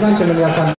Grazie.